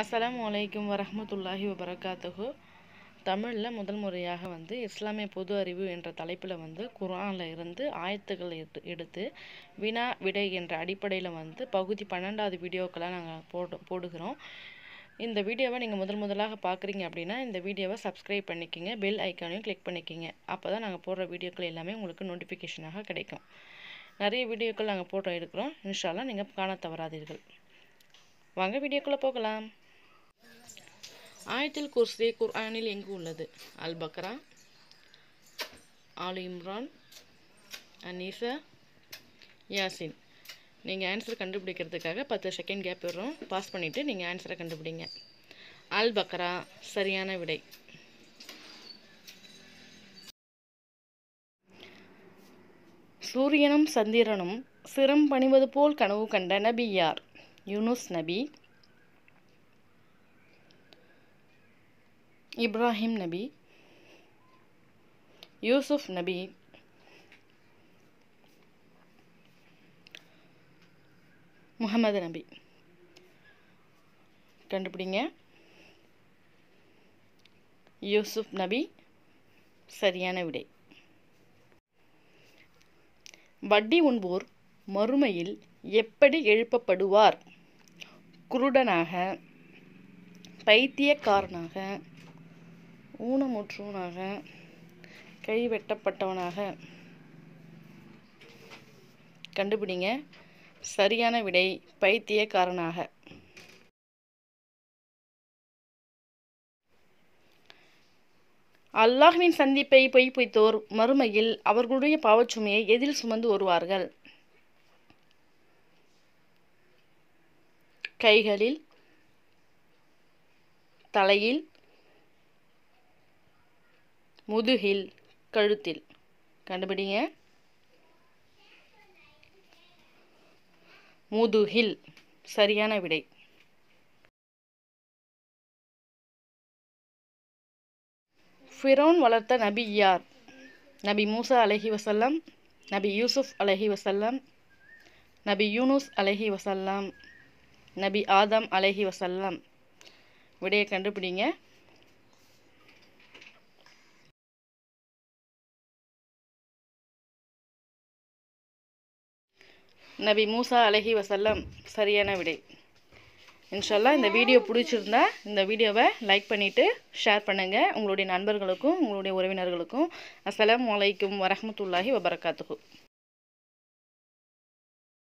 அஸ்ஸலாமு அலைக்கும் வரஹ்மத்துல்லாஹி வபரகாத்துஹு. தமிழில் முதல் முறையாக வந்து இஸ்லாமிய பொது அறிவு என்ற தலைப்பில் வந்து குரானில் இருந்து ஆயத்துக்கள் எடுத்து எடுத்து வினா விடை என்ற அடிப்படையில் வந்து பகுதி பன்னெண்டாவது வீடியோக்கெல்லாம் நாங்கள் போடு போடுகிறோம். இந்த வீடியோவை நீங்கள் முதல் முதலாக பார்க்குறீங்க அப்படின்னா இந்த வீடியோவை சப்ஸ்கிரைப் பண்ணிக்கிங்க பெல் ஐக்கானையும் கிளிக் பண்ணிக்கிங்க. அப்போ தான் நாங்கள் போடுற வீடியோக்கள் எல்லாமே உங்களுக்கு நோட்டிஃபிகேஷனாக கிடைக்கும். நிறைய வீடியோக்கள் நாங்கள் போட்டோ எடுக்கிறோம். இன்ஷால்லாம் நீங்கள் காண தவறாதீர்கள். வாங்க வீடியோக்குள்ளே போகலாம். ஆயத்தில் குர்சி குர்ஆனில் எங்கு உள்ளது? அல் பக்ரா ஆல் இம்ரான் அனீசா யாசின். நீங்கள் ஆன்சர் கண்டுபிடிக்கிறதுக்காக பத்து செகண்ட் கேப் வரும் பாஸ் பண்ணிவிட்டு நீங்கள் ஆன்சரை கண்டுபிடிங்க. அல் பக்ரா சரியான விடை. சூரியனும் சந்திரனும் சிரம் பணிவது போல் கனவு கண்ட நபி யார்? யூனுஸ் நபி. இப்ராஹிம் நபி யூசுப் நபி முகமது நபி. கண்டுபிடிங்க. யூசுப் நபி சரியான விடை. வட்டி உண்போர் மறுமையில் எப்படி எழுப்பப்படுவார்? குருடனாக பைத்தியக்காரனாக ஊனமுற்றவனாக கைவெட்டப்பட்டவனாக. கண்டுபிடிங்க. சரியான விடை பைத்தியக்காரனாக. அல்லாஹ்வின் சந்திப்பை பொய் பொய்த்தோர் மறுமையில் அவர்களுடைய பாவச்சுமையை எதில் சுமந்து வருவார்கள்? கைகளில் தலையில் முதுகில் கழுத்தில். கண்டுபிடிங்க. முதுகில். சரியான விடை. ஃபிரோன் வளர்த்த நபி யார்? நபி மூசா அலஹி வசல்லம் நபி யூசுப் அலஹி வசல்லம் நபி யூனுஸ் அலஹி வசல்லம் நபி ஆதம் அலஹி வசல்லம் விடையை கண்டுபிடிங்க. நபி மூசா அலஹி வசல்லம் சரியான விடை. இன்ஷல்லா இந்த வீடியோ பிடிச்சிருந்தா இந்த வீடியோவை லைக் பண்ணிவிட்டு ஷேர் பண்ணுங்கள் உங்களுடைய நண்பர்களுக்கும் உங்களுடைய உறவினர்களுக்கும். அஸ்லாம் வலைக்கும் வரமத்துல்லாஹி வபரகாத்துஹு.